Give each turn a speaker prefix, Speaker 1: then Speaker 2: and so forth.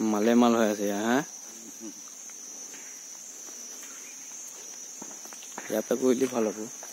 Speaker 1: মালেমাল হৈ আছে হা? ইয়াতে কৰিলে ভাল হ'ব।